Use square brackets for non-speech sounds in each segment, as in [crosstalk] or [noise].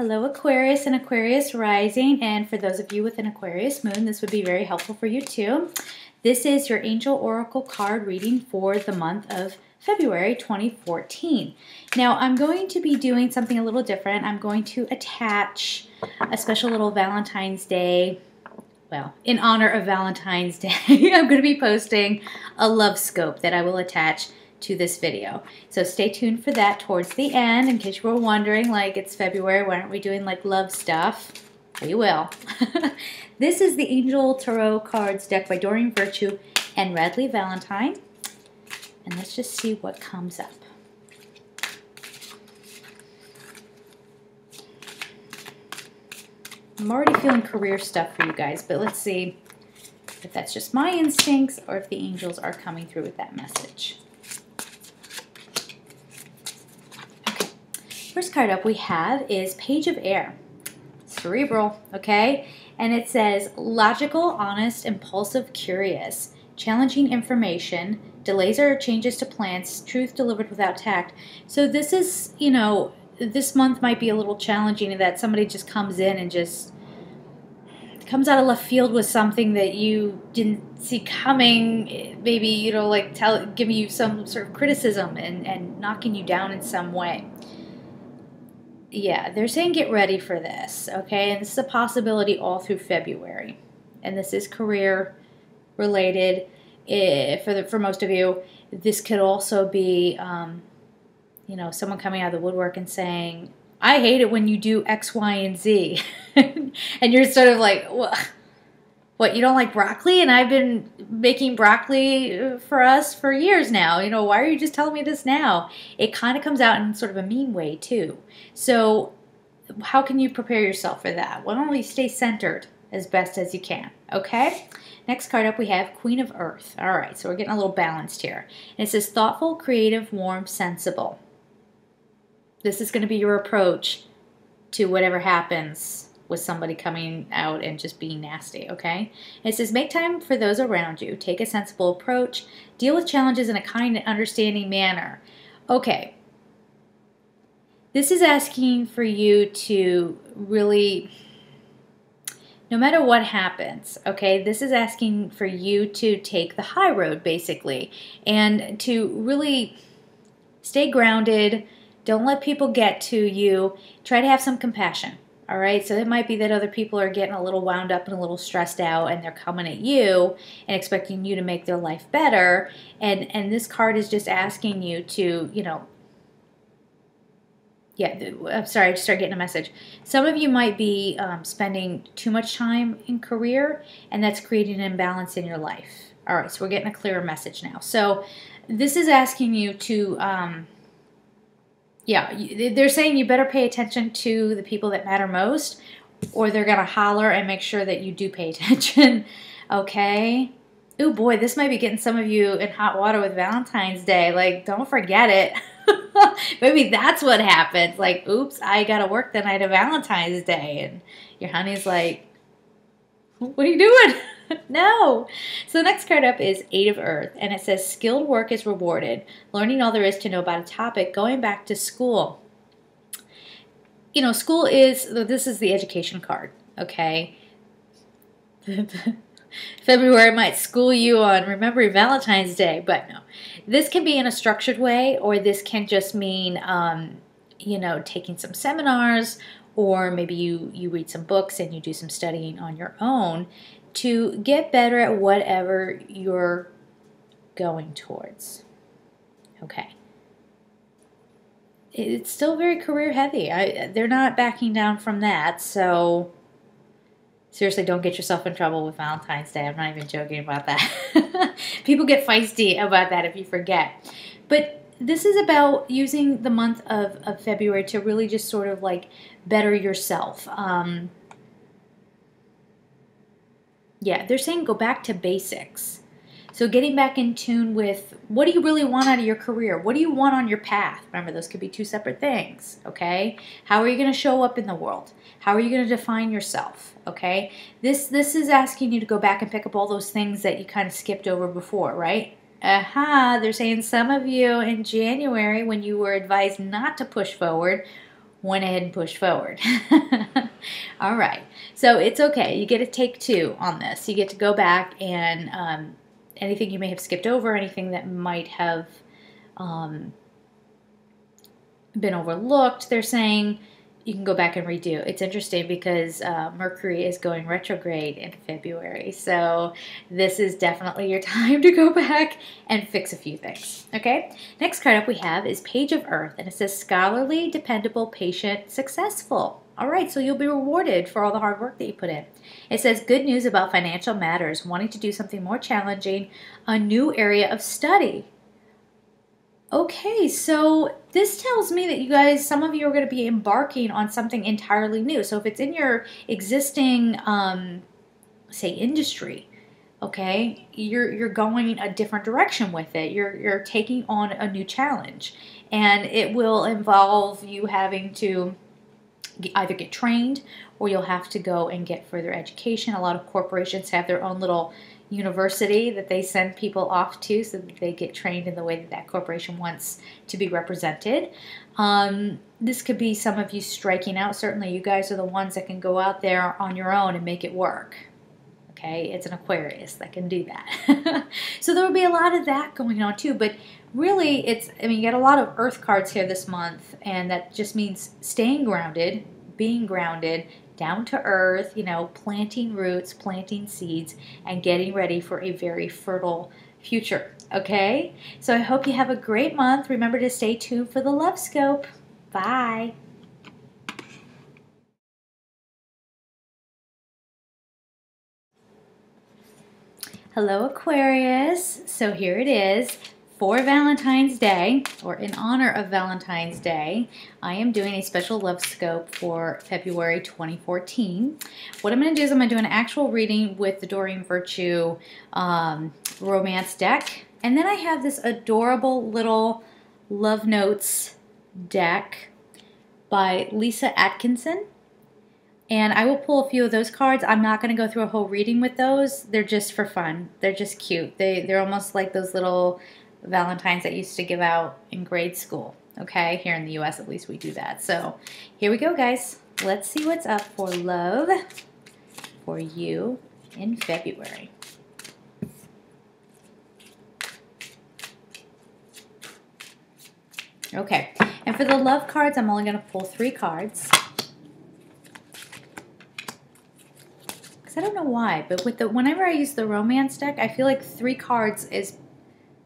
Hello Aquarius and Aquarius rising and for those of you with an Aquarius moon this would be very helpful for you too. This is your angel oracle card reading for the month of February 2014. Now I'm going to be doing something a little different. I'm going to attach a special little Valentine's Day well, in honor of Valentine's Day, [laughs] I'm going to be posting a love scope that I will attach to this video. So stay tuned for that towards the end in case you were wondering, like it's February, why aren't we doing like love stuff? We will. [laughs] this is the Angel Tarot Cards deck by Doreen Virtue and Radleigh Valentine. And let's just see what comes up. I'm already feeling career stuff for you guys, but let's see if that's just my instincts or if the angels are coming through with that message. First card up we have is Page of Air. Cerebral, okay? And it says logical, honest, impulsive, curious, challenging information, delays or changes to plans, truth delivered without tact. So this is, you know, this month might be a little challenging in that somebody just comes in and just comes out of left field with something that you didn't see coming maybe you know like tell giving you some sort of criticism and and knocking you down in some way yeah, they're saying get ready for this, okay? And this is a possibility all through February. And this is career related. If, for, the, for most of you, this could also be, um, you know, someone coming out of the woodwork and saying, I hate it when you do X, Y, and Z. [laughs] and you're sort of like, what? What you don't like broccoli? And i've been making broccoli for us for years now. You know why are you just telling me this now? It kind of comes out in sort of a mean way too. So how can you prepare yourself for that? Don't you stay centered as best as you can okay? Next card up we have queen of earth. All right so we're getting a little balanced here. And it says thoughtful creative warm sensible. This is going to be your approach to whatever happens with somebody coming out and just being nasty, okay? It says, make time for those around you. Take a sensible approach. Deal with challenges in a kind and understanding manner. Okay. This is asking for you to really, no matter what happens, okay, this is asking for you to take the high road, basically, and to really stay grounded. Don't let people get to you. Try to have some compassion all right, so it might be that other people are getting a little wound up and a little stressed out and they're coming at you and expecting you to make their life better. And and this card is just asking you to, you know, yeah, I'm sorry, I just started getting a message. Some of you might be um, spending too much time in career, and that's creating an imbalance in your life. All right, so we're getting a clearer message now. So this is asking you to um, yeah, they're saying you better pay attention to the people that matter most, or they're gonna holler and make sure that you do pay [laughs] attention. okay. Oh boy, this might be getting some of you in hot water with Valentine's Day. Like, don't forget it. [laughs] Maybe that's what happens. Like, oops, I gotta work the night of Valentine's Day, and your honey's like, "What are you doing?" [laughs] [laughs] no. So the next card up is Eight of Earth, and it says skilled work is rewarded, learning all there is to know about a topic, going back to school. You know, school is, this is the education card, okay? [laughs] February might school you on remembering Valentine's Day, but no. This can be in a structured way, or this can just mean, um, you know, taking some seminars, or maybe you, you read some books and you do some studying on your own to get better at whatever you're going towards. Okay. It's still very career heavy. I, they're not backing down from that, so seriously, don't get yourself in trouble with Valentine's Day. I'm not even joking about that. [laughs] People get feisty about that if you forget. But this is about using the month of, of February to really just sort of like better yourself. Um, yeah, they're saying go back to basics. So getting back in tune with what do you really want out of your career? What do you want on your path? Remember, those could be two separate things, okay? How are you going to show up in the world? How are you going to define yourself, okay? This this is asking you to go back and pick up all those things that you kind of skipped over before, right? Aha, they're saying some of you in January when you were advised not to push forward went ahead and pushed forward. [laughs] All right. So it's okay. You get to take two on this. You get to go back and um, anything you may have skipped over, anything that might have um, been overlooked, they're saying you can go back and redo. It's interesting because uh, Mercury is going retrograde in February. So this is definitely your [laughs] time to go back and fix a few things. Okay, next card up we have is Page of Earth, and it says scholarly, dependable, patient, successful. All right, so you'll be rewarded for all the hard work that you put in. It says good news about financial matters, wanting to do something more challenging, a new area of study. Okay, so this tells me that you guys, some of you are going to be embarking on something entirely new. So if it's in your existing, um, say, industry, okay, you're you're going a different direction with it. You're you're taking on a new challenge, and it will involve you having to either get trained or you'll have to go and get further education. A lot of corporations have their own little university that they send people off to so that they get trained in the way that that corporation wants to be represented. Um, this could be some of you striking out. Certainly, you guys are the ones that can go out there on your own and make it work. Okay, it's an Aquarius that can do that. [laughs] so there will be a lot of that going on too. But really, it's, I mean, you get a lot of Earth cards here this month, and that just means staying grounded, being grounded, down to earth, you know, planting roots, planting seeds, and getting ready for a very fertile future. Okay? So I hope you have a great month. Remember to stay tuned for the Love Scope. Bye. Hello, Aquarius. So here it is for Valentine's Day, or in honor of Valentine's Day, I am doing a special love scope for February 2014. What I'm going to do is I'm going to do an actual reading with the Doreen Virtue um, romance deck. And then I have this adorable little Love Notes deck by Lisa Atkinson. And I will pull a few of those cards. I'm not going to go through a whole reading with those. They're just for fun. They're just cute. They, they're almost like those little Valentines that used to give out in grade school. Okay, here in the US at least we do that. So here we go, guys. Let's see what's up for love for you in February. Okay, and for the love cards, I'm only going to pull three cards. Because I don't know why, but with the whenever I use the romance deck, I feel like three cards is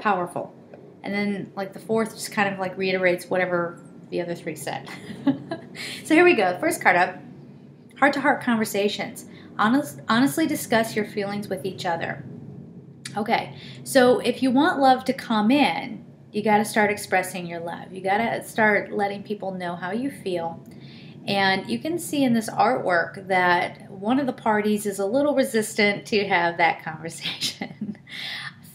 powerful. And then like the fourth just kind of like reiterates whatever the other three said. [laughs] so here we go. First card up. Heart to heart conversations. Honest, honestly discuss your feelings with each other. Okay, so if you want love to come in, you got to start expressing your love. You got to start letting people know how you feel. And you can see in this artwork that one of the parties is a little resistant to have that [laughs] conversation.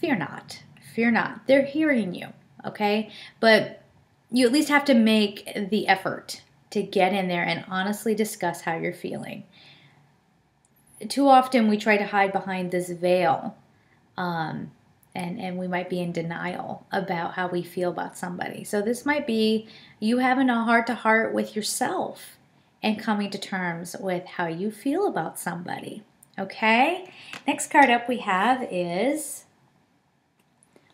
Fear not fear not. They're hearing you, okay? But you at least have to make the effort to get in there and honestly discuss how you're feeling. Too often we try to hide behind this veil, um, and, and we might be in denial about how we feel about somebody. So, this might be you having a heart to heart with yourself and coming to terms with how you feel about somebody. Okay? Next card up we have is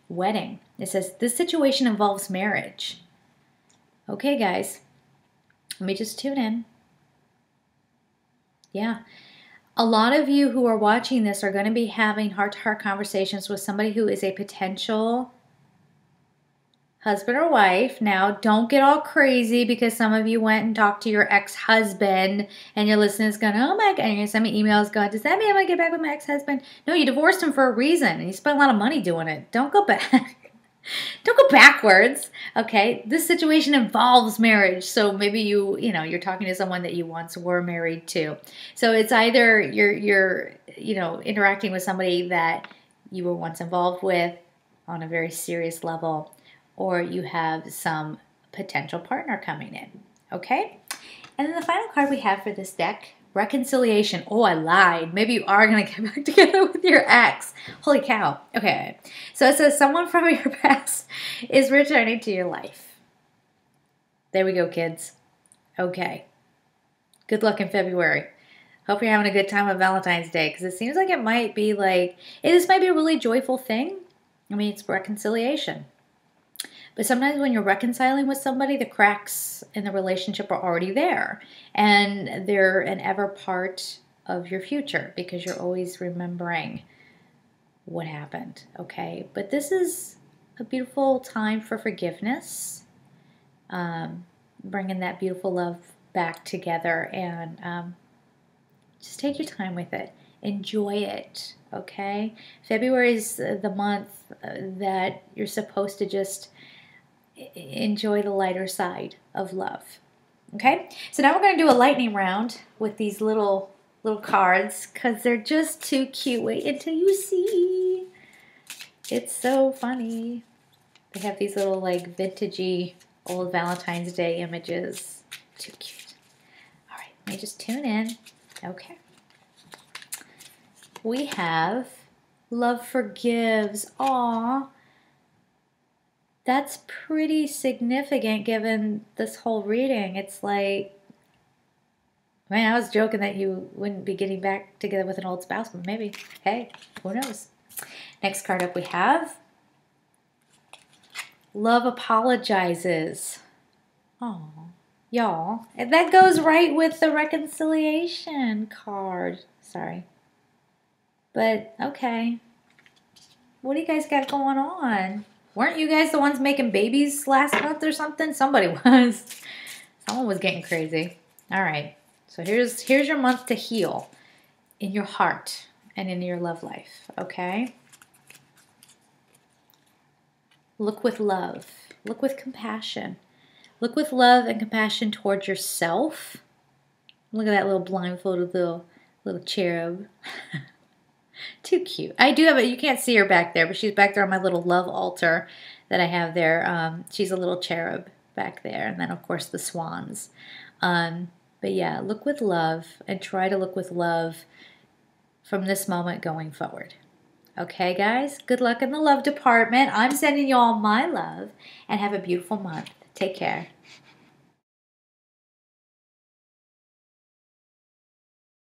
wedding. It says, This situation involves marriage. Okay, guys, let me just tune in. Yeah. A lot of you who are watching this are going to be having heart to heart conversations with somebody who is a potential husband or wife. Now, don't get all crazy because some of you went and talked to your ex husband and your listeners going, oh my God, and you're going to send me emails going, does that mean I'm going to get back with my ex husband? No, you divorced him for a reason and you spent a lot of money doing it. Don't go back. [laughs] don't go backwards okay this situation involves marriage so maybe you you know you're talking to someone that you once were married to so it's either you're you're you know interacting with somebody that you were once involved with on a very serious level or you have some potential partner coming in. Okay? And then the final card we have for this deck reconciliation. Oh, I lied. Maybe you are going [laughs] to get back together with your ex. Holy cow. Okay. So it says someone from your [laughs] past is returning to your life. There we go, kids. Okay. Good luck in February. Hope you're having a good time on Valentine's Day because it seems like it might be like, this might be a really joyful thing. I mean, it's reconciliation. But sometimes when you're reconciling with somebody, the cracks in the relationship are already there. And they're an ever part of your future because you're always remembering what happened. Okay. But this is a beautiful time for forgiveness, um, bringing that beautiful love back together and um, just take your time with it. Enjoy it, okay? February is the month uh, that you're supposed to just enjoy the lighter side of love. Okay? So now we're going to do a lightning round with these little little cards because they're just too cute. Wait until you see. It's so funny. They have these little like vintagey old Valentine's Day images. Too cute. All right, let me just tune in. Okay. We have Love Forgives. Aw. That's pretty significant given this whole reading. It's like, I mean, I was joking that you wouldn't be getting back together with an old spouse, but maybe. Hey, who knows? Next card up we have Love Apologizes. Oh, y'all. That goes right with the reconciliation card. Sorry. But, okay. What do you guys got going on? Weren't you guys the ones making babies last month or something? Somebody [laughs] was. Someone was getting crazy. All right. So here's here's your month to heal in your heart and in your love life, okay? Look with love. Look with compassion. Look with love and compassion towards yourself. Look at that little blindfolded little little cherub. [laughs] Too cute. I do have it. You can't see her back there, but she's back there on my little love altar that I have there. Um, she's a little cherub back there. And then, of course, the swans. Um, but yeah, look with love and try to look with love from this moment going forward. Okay, guys? Good luck in the love department. I'm sending you all my love and have a beautiful month. Take care.